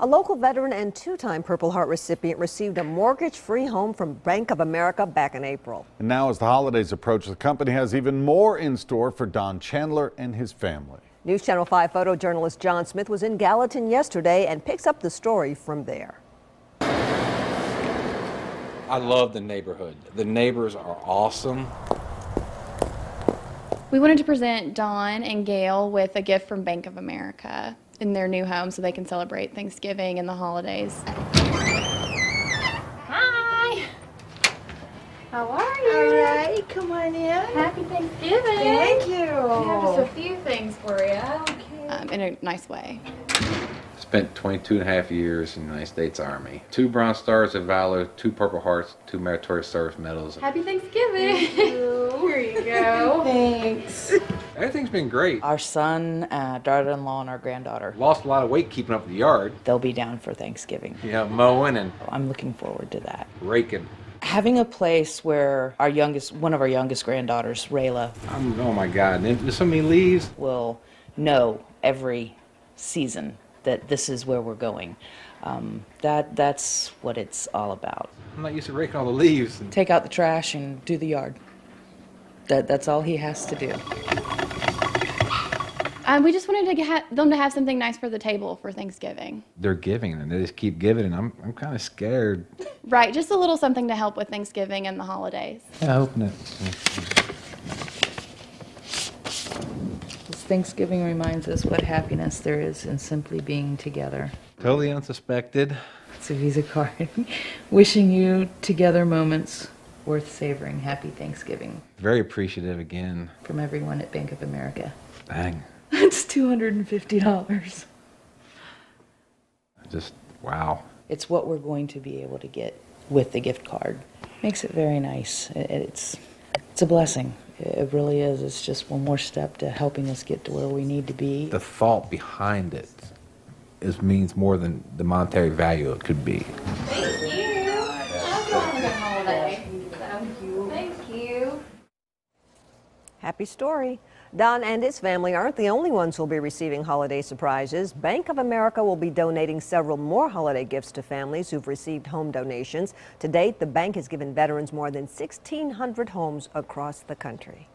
A local veteran and two-time Purple Heart recipient received a mortgage-free home from Bank of America back in April. And now as the holidays approach, the company has even more in store for Don Chandler and his family. News Channel 5 photojournalist John Smith was in Gallatin yesterday and picks up the story from there. I love the neighborhood. The neighbors are awesome. We wanted to present Don and Gail with a gift from Bank of America in their new home so they can celebrate Thanksgiving and the holidays. Hi. How are you? All right, come on in. Happy Thanksgiving. Thank you. We have just a few things for you. Okay. Um, in a nice way. Spent 22 and a half years in the United States Army. Two Bronze Stars of Valor, two Purple Hearts, two Meritorious Service Medals. Happy Thanksgiving. Here you go. Thanks. Everything's been great. Our son, uh, daughter-in-law, and our granddaughter. Lost a lot of weight keeping up the yard. They'll be down for Thanksgiving. Know, mowing and I'm looking forward to that. raking. Having a place where our youngest, one of our youngest granddaughters, Rayla, I'm, oh my God, and there's so many leaves. will know every season that this is where we're going. Um, that that's what it's all about. I'm not used to raking all the leaves. And Take out the trash and do the yard. That that's all he has to do. Um, we just wanted to get them to have something nice for the table for Thanksgiving. they're giving, and they just keep giving, and I'm, I'm kind of scared. Right, just a little something to help with Thanksgiving and the holidays. Yeah, I hope not. This Thanksgiving reminds us what happiness there is in simply being together. Totally unsuspected. It's a Visa card. Wishing you together moments worth savoring. Happy Thanksgiving Very appreciative again. from everyone at Bank of America. Dang. That's $250. Just wow. It's what we're going to be able to get with the gift card. Makes it very nice. It's, it's a blessing. It really is. It's just one more step to helping us get to where we need to be. The thought behind it is means more than the monetary value it could be. Thank you. Have a good holiday. Thank you. Thank you. Happy story. Don and his family aren't the only ones who'll be receiving holiday surprises. Bank of America will be donating several more holiday gifts to families who've received home donations. To date, the bank has given veterans more than 1,600 homes across the country.